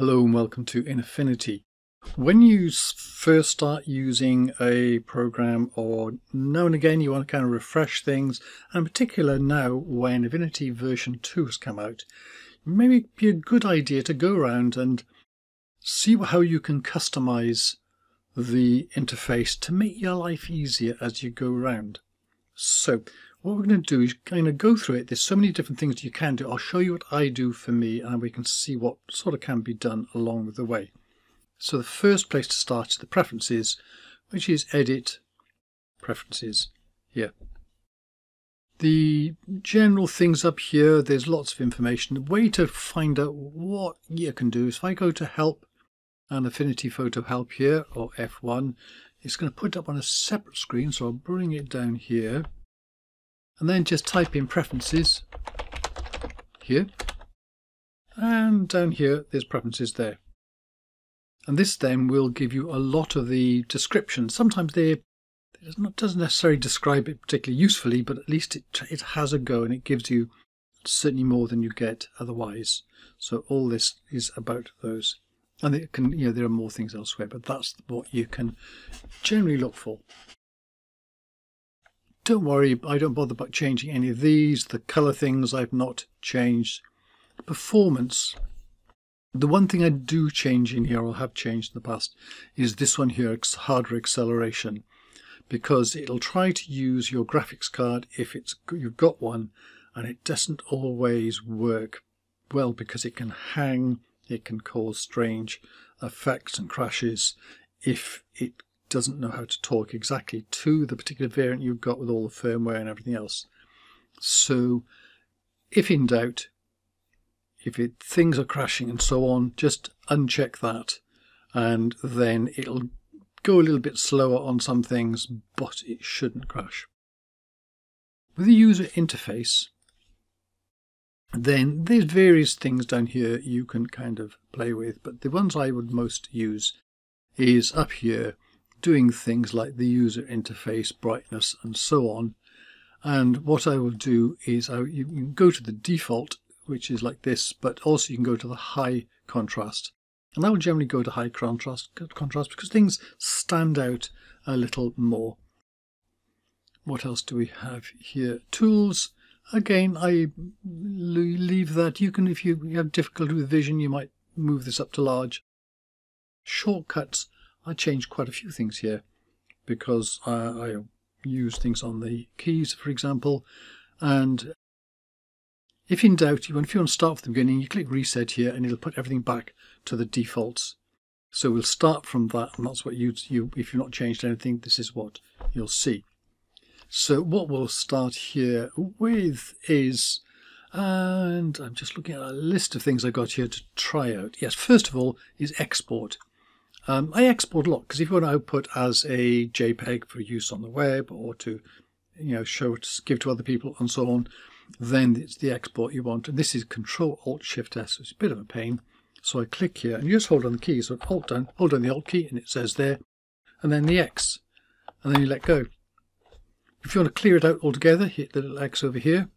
Hello and welcome to InAffinity. When you first start using a program or now and again you want to kind of refresh things, and in particular now when Affinity version 2 has come out, maybe it'd be a good idea to go around and see how you can customize the interface to make your life easier as you go around. So what we're going to do is kind of go through it. There's so many different things you can do. I'll show you what I do for me and we can see what sort of can be done along the way. So the first place to start is the preferences, which is edit preferences here. The general things up here, there's lots of information. The way to find out what you can do is if I go to help and affinity photo help here or F1, it's going to put up on a separate screen. So I'll bring it down here and then just type in preferences. Here. And down here there's preferences there. And this then will give you a lot of the description sometimes they it doesn't necessarily describe it particularly usefully but at least it, it has a go and it gives you certainly more than you get otherwise. So all this is about those. And it can you know there are more things elsewhere but that's what you can generally look for don't worry, I don't bother about changing any of these. The color things I've not changed. Performance. The one thing I do change in here, or have changed in the past, is this one here, hardware acceleration. Because it'll try to use your graphics card if it's you've got one, and it doesn't always work well because it can hang, it can cause strange effects and crashes if it doesn't know how to talk exactly to the particular variant you've got with all the firmware and everything else. So if in doubt, if it, things are crashing and so on, just uncheck that and then it'll go a little bit slower on some things, but it shouldn't crash. With the user interface, then there's various things down here you can kind of play with, but the ones I would most use is up here doing things like the user interface, brightness, and so on. And what I will do is I, you can go to the default, which is like this, but also you can go to the high contrast. And I will generally go to high contrast, contrast because things stand out a little more. What else do we have here? Tools. Again, I leave that. You can, if you have difficulty with vision, you might move this up to large. Shortcuts. I changed quite a few things here because I, I use things on the keys, for example. And if in doubt, you, if you want to start from the beginning, you click reset here and it'll put everything back to the defaults. So we'll start from that and that's what you, you if you've not changed anything, this is what you'll see. So what we'll start here with is, and I'm just looking at a list of things I've got here to try out. Yes, first of all is export. Um, I export a lot because if you want to output as a JPEG for use on the web or to, you know, show it, give to other people and so on, then it's the export you want. And this is Control Alt Shift S. So it's a bit of a pain. So I click here and you just hold on the key. So Alt down, hold on the Alt key and it says there, and then the X, and then you let go. If you want to clear it out altogether, hit the little X over here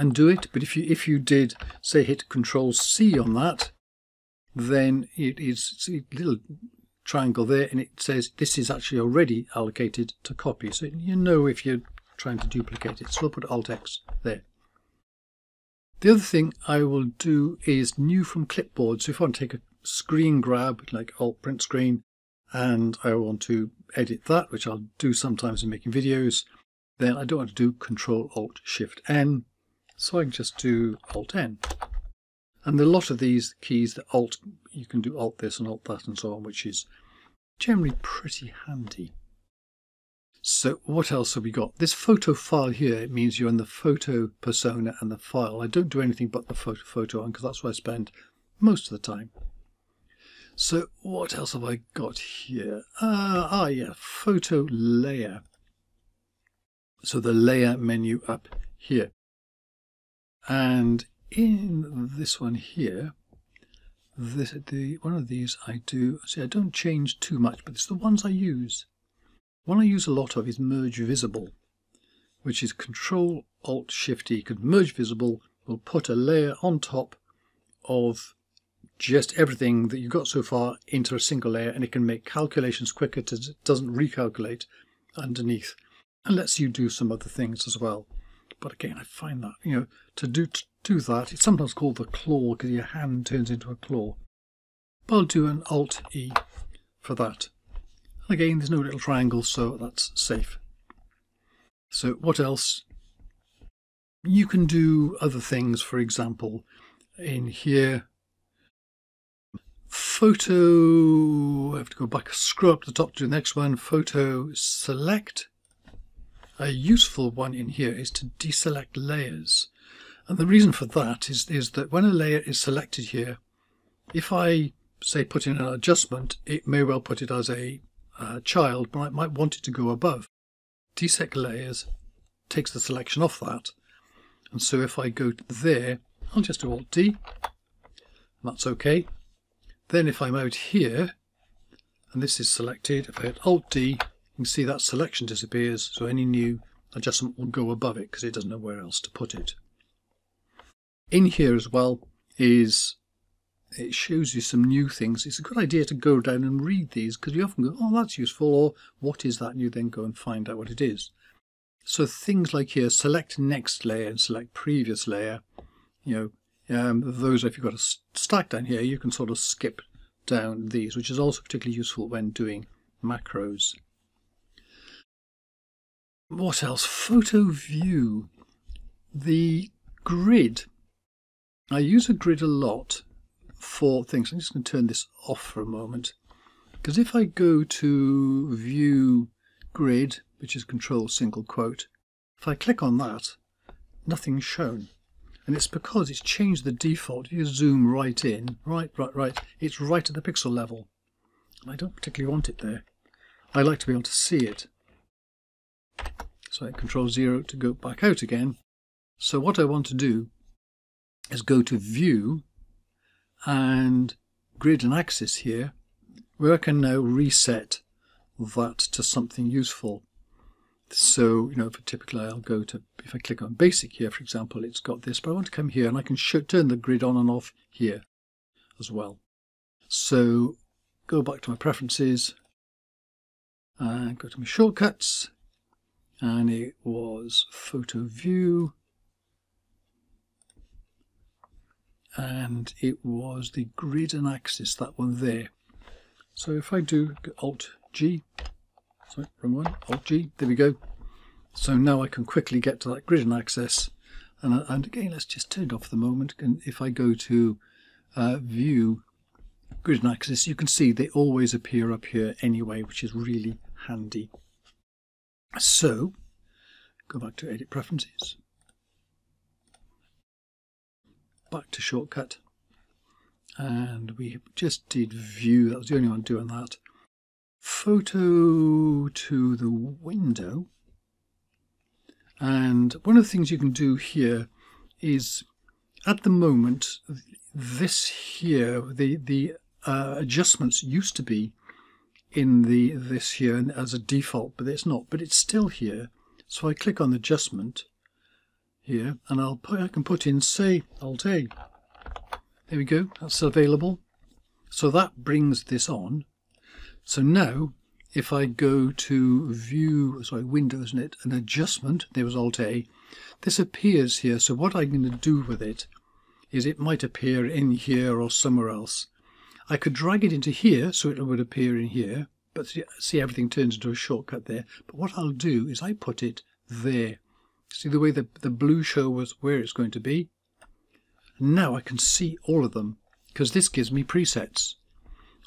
and do it. But if you if you did say hit Control C on that, then it is a little triangle there and it says this is actually already allocated to copy. So you know if you're trying to duplicate it. So we'll put Alt X there. The other thing I will do is new from clipboard. So if I want to take a screen grab, like Alt Print Screen, and I want to edit that, which I'll do sometimes in making videos, then I don't want to do Control Alt Shift N. So I can just do Alt N. And a lot of these keys, the Alt, you can do Alt this and Alt that and so on, which is generally pretty handy. So what else have we got? This photo file here, it means you're in the photo persona and the file. I don't do anything but the photo photo on because that's where I spend most of the time. So what else have I got here? Uh, ah, yeah, photo layer. So the layer menu up here. And in this one here, this, the one of these I do, see I don't change too much, but it's the ones I use. One I use a lot of is merge visible, which is Control Alt Shift E. Could merge visible will put a layer on top of just everything that you've got so far into a single layer and it can make calculations quicker because it doesn't recalculate underneath and lets you do some other things as well. But again, I find that, you know, to do, do that, it's sometimes called the claw because your hand turns into a claw. But I'll do an Alt-E for that. Again, there's no little triangle, so that's safe. So what else? You can do other things, for example, in here, photo, I have to go back, scroll up to the top to the next one, photo select. A useful one in here is to deselect layers. And the reason for that is, is that when a layer is selected here, if I say put in an adjustment, it may well put it as a uh, child, but I might want it to go above. Deselect layers takes the selection off that. And so if I go there, I'll just do Alt D. and That's okay. Then if I'm out here, and this is selected, if I hit Alt D, you can see that selection disappears, so any new adjustment will go above it because it doesn't know where else to put it. In here as well is it shows you some new things. It's a good idea to go down and read these because you often go, oh, that's useful, or what is that? And you then go and find out what it is. So things like here, select next layer and select previous layer. You know, um, those, if you've got a stack down here, you can sort of skip down these, which is also particularly useful when doing macros. What else? Photo view. The grid. I use a grid a lot for things. I'm just going to turn this off for a moment. Because if I go to view grid, which is control single quote, if I click on that, nothing's shown. And it's because it's changed the default. You zoom right in, right, right, right, it's right at the pixel level. I don't particularly want it there. I like to be able to see it. So I control zero to go back out again. So what I want to do is go to view and grid and axis here, where I can now reset that to something useful. So, you know, for typically I'll go to, if I click on basic here, for example, it's got this, but I want to come here and I can turn the grid on and off here as well. So go back to my preferences and go to my shortcuts and it was photo view and it was the grid and axis, that one there. So if I do Alt G, sorry, wrong one, Alt G, there we go. So now I can quickly get to that grid and axis. And, and again, let's just turn it off for the moment. And if I go to uh, View, Grid and Axis, you can see they always appear up here anyway, which is really handy. So, go back to Edit Preferences. Back to shortcut. And we just did view that was the only one doing that. Photo to the window. And one of the things you can do here is at the moment this here the the uh, adjustments used to be in the this here as a default but it's not but it's still here. So I click on adjustment here and I'll put, I can put in say Alt A. There we go, that's available. So that brings this on. So now if I go to view, sorry, Windows and it, an adjustment, there was Alt A, this appears here. So what I'm going to do with it is it might appear in here or somewhere else. I could drag it into here so it would appear in here, but see everything turns into a shortcut there. But what I'll do is I put it there. See the way the, the blue show was where it's going to be? now I can see all of them because this gives me presets.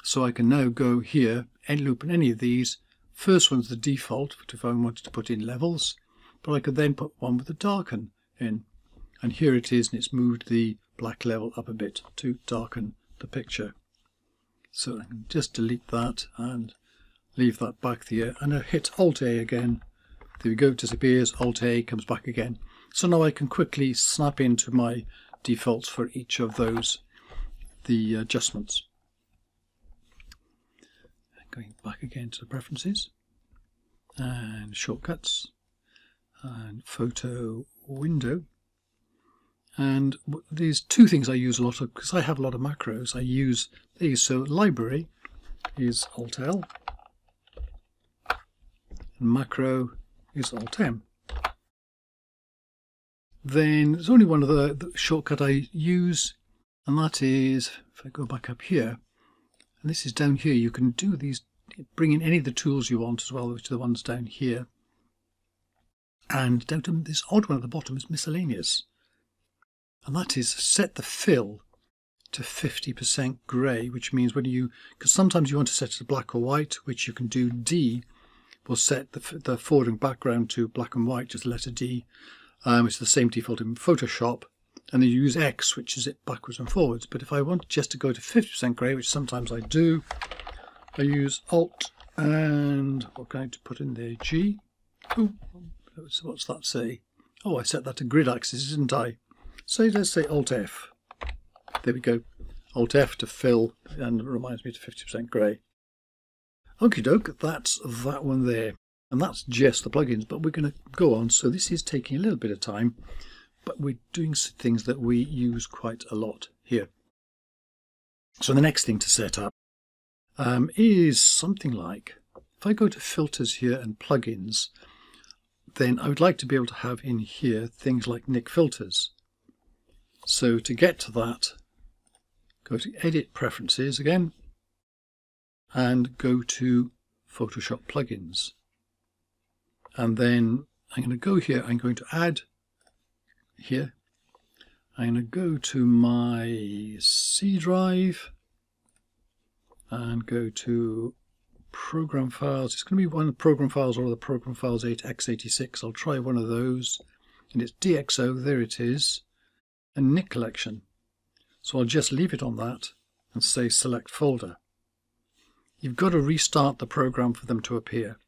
So I can now go here and loop in any of these. First one's the default if I wanted to put in levels, but I could then put one with the darken in. And here it is, and it's moved the black level up a bit to darken the picture. So I can just delete that and leave that back there, and I hit Alt A again there we go, disappears, Alt A comes back again. So now I can quickly snap into my defaults for each of those, the adjustments. Going back again to the preferences and shortcuts and photo window And these two things I use a lot of because I have a lot of macros. I use these. So library is Alt L, macro is Alt M. Then there's only one other the shortcut I use, and that is if I go back up here, and this is down here. You can do these, bring in any of the tools you want as well, which are the ones down here. And down to this odd one at the bottom is miscellaneous and that is set the fill to 50% grey, which means when you, because sometimes you want to set it to black or white, which you can do D, will set the, the forward and background to black and white, just letter D, um, it's the same default in Photoshop, and then you use X, which is it backwards and forwards. But if I want just to go to 50% grey, which sometimes I do, I use Alt and what can I to put in there? G. Oh, what's that say? Oh, I set that to grid axis, didn't I? So let's say Alt F. There we go. Alt F to fill and it reminds me to 50% grey. Okie doke, that's that one there. And that's just the plugins, but we're going to go on. So this is taking a little bit of time, but we're doing things that we use quite a lot here. So the next thing to set up um, is something like, if I go to filters here and plugins, then I would like to be able to have in here things like Nik filters. So to get to that, go to Edit Preferences again, and go to Photoshop Plugins. And then I'm going to go here, I'm going to add here, I'm going to go to my C drive and go to program files. It's going to be one of the program files or the program files 8x86. I'll try one of those. And it's DxO, there it is a Nik collection. So I'll just leave it on that and say select folder. You've got to restart the program for them to appear.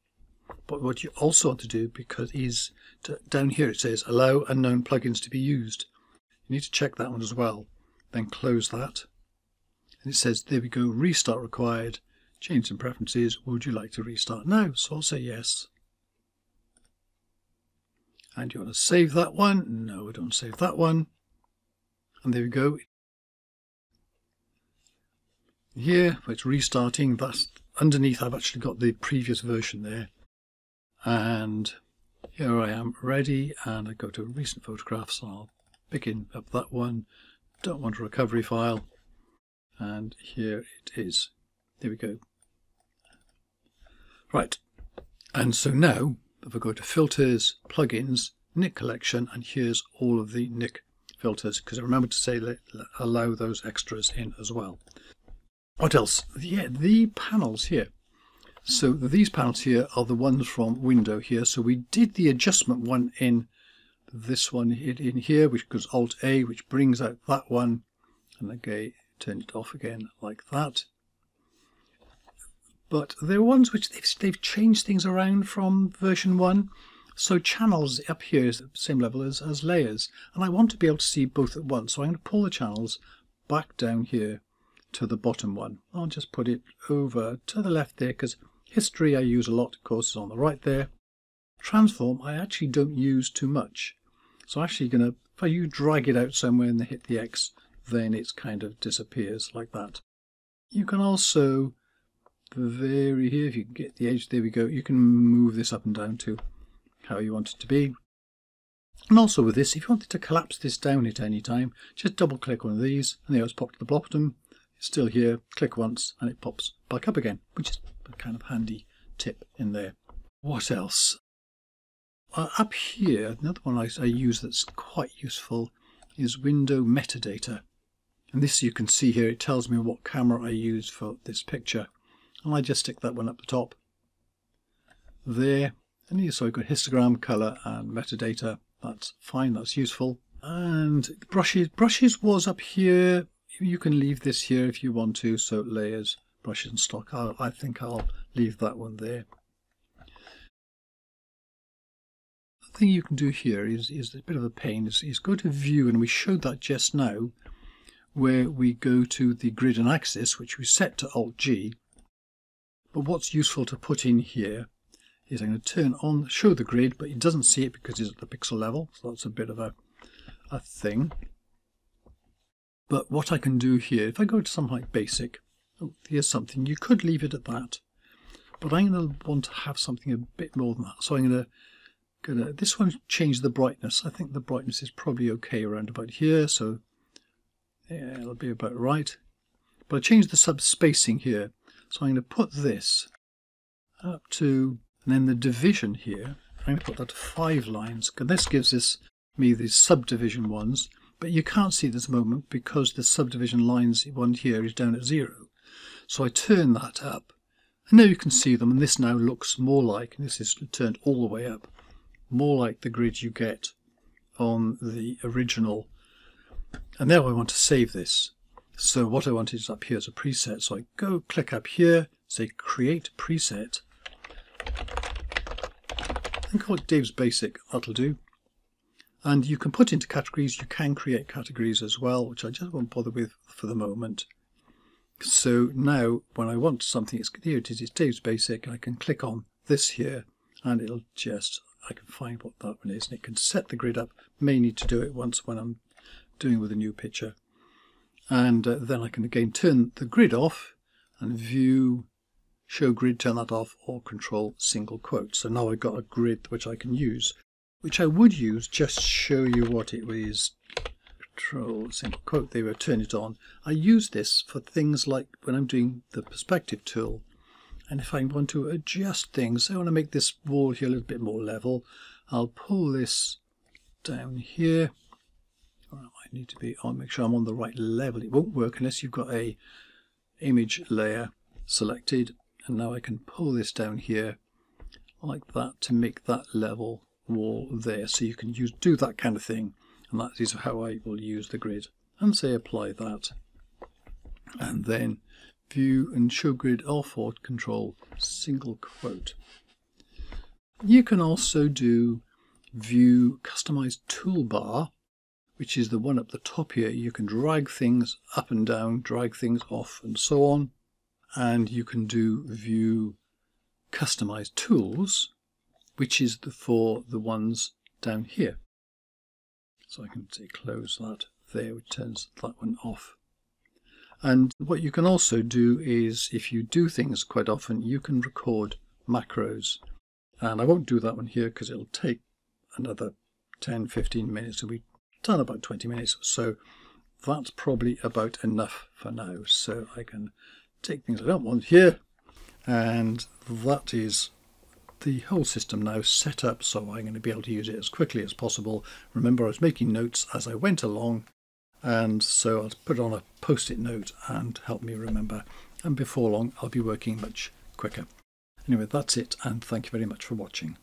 But what you also want to do, because is to, down here it says allow unknown plugins to be used. You need to check that one as well. Then close that. And it says, there we go, restart required. Change some preferences. Would you like to restart now? So I'll say yes. And you want to save that one? No, I don't save that one. And there we go. Here, it's restarting. That's underneath. I've actually got the previous version there. And here I am ready. And I go to recent photographs. and I'll pick in up that one. Don't want a recovery file. And here it is. There we go. Right. And so now, if I go to filters, plugins, Nik collection, and here's all of the Nik filters because I remember to say let, let, allow those extras in as well. What else? Yeah, the panels here. So these panels here are the ones from window here. So we did the adjustment one in this one in here, which goes Alt A, which brings out that one, and again turn it off again like that. But there are ones which they've, they've changed things around from version one. So channels up here is the same level as, as layers. And I want to be able to see both at once. So I'm going to pull the channels back down here to the bottom one. I'll just put it over to the left there because history I use a lot, of course, is on the right there. Transform I actually don't use too much. So I'm actually going to, if you drag it out somewhere and hit the X, then it kind of disappears like that. You can also vary here, if you get the edge, there we go. You can move this up and down to how you want it to be. And also with this, if you wanted to collapse this down at any time, just double click one of these and there it's popped to the bottom. Still here, click once and it pops back up again, which is a kind of handy tip in there. What else? Uh, up here, another one I, I use that's quite useful is window metadata. And this you can see here, it tells me what camera I used for this picture. And I just stick that one up the top. There, and here, so I've got histogram, color and metadata. That's fine, that's useful. And brushes, brushes was up here. You can leave this here if you want to. So layers, brushes and stock. I'll, I think I'll leave that one there. The thing you can do here is, is a bit of a pain is, is go to view and we showed that just now where we go to the grid and axis which we set to Alt G but what's useful to put in here is I'm going to turn on, show the grid, but it doesn't see it because it's at the pixel level. So that's a bit of a, a thing. But what I can do here, if I go to something like basic, oh, here's something, you could leave it at that. But I'm going to want to have something a bit more than that. So I'm going to, gonna this one change the brightness. I think the brightness is probably okay around about here. So yeah, it'll be about right. But I changed the subspacing here. So I'm going to put this up to, and then the division here, I'm going to put that to five lines. And this gives us me these subdivision ones. But you can't see this moment because the subdivision lines one here is down at zero. So I turn that up. And now you can see them, and this now looks more like, this is turned all the way up, more like the grid you get on the original. And now I want to save this. So what I want is up here as a preset. So I go click up here, say create preset, and call it Dave's Basic. That'll do. And you can put into categories. You can create categories as well, which I just won't bother with for the moment. So now when I want something, it's here it is, it's Dave's Basic. I can click on this here and it'll just, I can find what that one is and it can set the grid up. May need to do it once when I'm doing with a new picture and uh, then I can again turn the grid off and view show grid turn that off or control single quote so now I've got a grid which I can use which I would use just show you what it is. Control simple quote they will turn it on. I use this for things like when I'm doing the perspective tool and if I want to adjust things I want to make this wall here a little bit more level. I'll pull this down here. I need to be I'll make sure I'm on the right level. It won't work unless you've got a image layer selected. And now I can pull this down here like that to make that level wall there. So you can use do that kind of thing. And that is how I will use the grid. And say apply that. And then view and show grid off or control single quote. You can also do view customized toolbar which is the one up the top here, you can drag things up and down, drag things off and so on. And you can do view customize tools, which is the, for the ones down here. So I can say close that there, which turns that one off. And what you can also do is, if you do things quite often, you can record macros. And I won't do that one here because it'll take another 10, 15 minutes. So we done about 20 minutes so. That's probably about enough for now. So I can take things I don't want here. And that is the whole system now set up so I'm going to be able to use it as quickly as possible. Remember I was making notes as I went along and so I'll put on a post-it note and help me remember and before long I'll be working much quicker. Anyway that's it and thank you very much for watching.